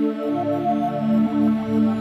Thank you.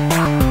Thank